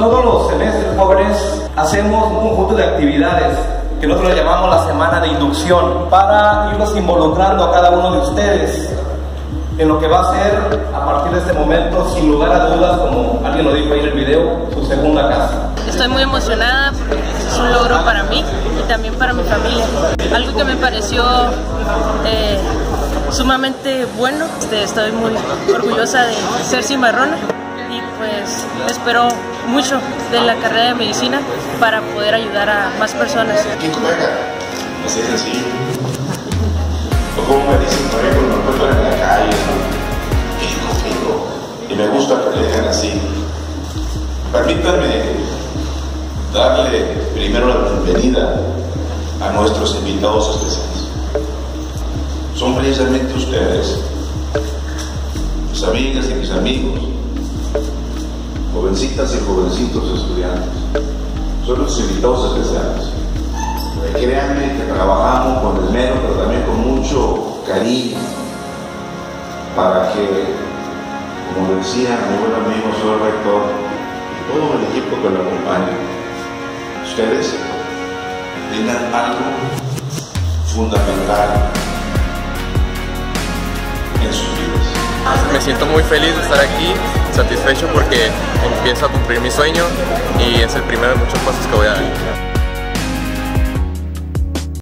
Todos los semestres jóvenes hacemos un conjunto de actividades que nosotros llamamos la semana de inducción para irlos involucrando a cada uno de ustedes en lo que va a ser a partir de este momento, sin lugar a dudas, como alguien lo dijo ahí en el video, su segunda casa. Estoy muy emocionada porque es un logro para mí y también para mi familia. Algo que me pareció eh, sumamente bueno. Estoy muy orgullosa de ser cimarrona y pues espero mucho de la carrera de medicina para poder ayudar a más personas. ¿Quién colega? Así es sencillo. O como me dicen por ahí cuando encuentran en la calle, ¿no? Y me gusta que le digan así. Permítanme darle primero la bienvenida a nuestros invitados especiales. Son precisamente ustedes, mis amigas y mis amigos, jovencitas y jovencitos estudiantes. Son los invitados especiales. Créanme que trabajamos con esmero, pero también con mucho cariño para que, como decía mi buen amigo, señor rector, y todo el equipo que lo acompaña, ustedes tengan algo fundamental Me siento muy feliz de estar aquí, satisfecho porque empiezo a cumplir mi sueño y es el primero de muchos pasos que voy a dar.